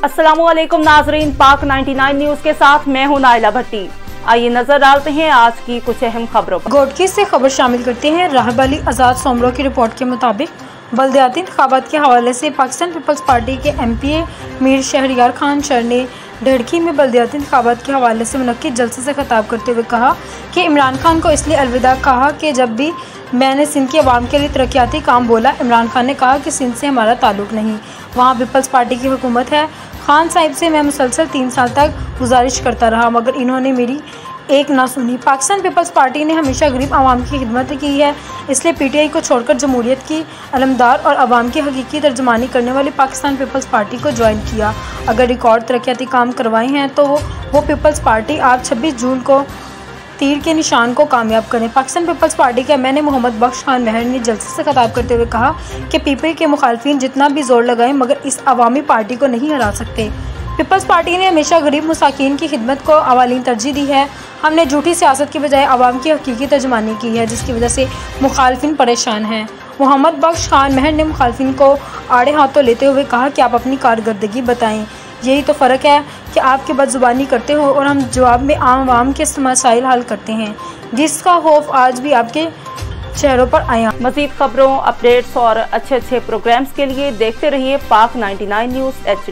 वालेकुम नाजरीन, पाक 99 न्यूज़ के साथ मैं हूँ नाइला भट्टी। आइए नज़र डालते हैं आज की कुछ अहम खबरों पर। गोडकी से खबर शामिल करते हैं, राहब अली आज़ाद सोमरो की रिपोर्ट के मुताबिक बलदियाती इंतबात के हवाले से पाकिस्तान पीपल्स पार्टी के M P A Mir Shahryar Khan sir ने ढड़की में बलदियाती इंतबात के हवाले से मनद जलसे से खताब करते हुए कहा कि इमरान खान को इसलिए अलविदा कहा कि जब भी मैंने सिंध की आवाम के लिए तरक्याती काम बोला, इमरान खान ने कहा कि सिंध से हमारा ताल्लुक नहीं। वहाँ पीपल्स पार्टी की हुकूमत है खान साहिब से मैं मुसलसल तीन साल तक गुजारिश करता रहा, मगर इन्होंने मेरी एक ना सुनी। पाकिस्तान पीपल्स पार्टी ने हमेशा गरीब आवाम की खिदमत की है, इसलिए पीटीआई को छोड़कर जमहूरियत की अलमदार और आवाम की हकीकी तर्जमानी करने वाली पाकिस्तान पीपल्स पार्टी को ज्वाइन किया। अगर रिकॉर्ड तरक्याती काम करवाए हैं तो वो वो पीपल्स पार्टी आप छब्बीस जून को तीर के निशान को कामयाब करें। पाकिस्तान पीपल्स पार्टी के मैंने मोहम्मद बख्श खान महर ने जलसे से खताब करते हुए कहा कि पीपल के मुखालफी जितना भी ज़ोर लगाएँ, मगर इस अवामी पार्टी को नहीं हरा सकते। पीपल्स पार्टी ने हमेशा गरीब मसाकिन की खिदमत को अवालीन तरजीह दी है। हमने झूठी सियासत के बजाय आवाम की हकीकी तर्जमानी की है, जिसकी वजह से मुखालफिन परेशान हैं। मोहम्मद बख्श खान महर ने मुखालफिन को आड़े हाथों लेते हुए कहा कि आप अपनी कारकर्दगी बताएँ। यही तो फ़र्क है कि आपके बदजुबानी करते हो और हम जवाब में आम आवाम के मसाइल हल करते हैं। जिसका खौफ आज भी आपके चेहरों पर आया। मजीद खबरों, अपडेट्स और अच्छे अच्छे प्रोग्राम्स के लिए देखते रहिए पाक 99 न्यूज़ एच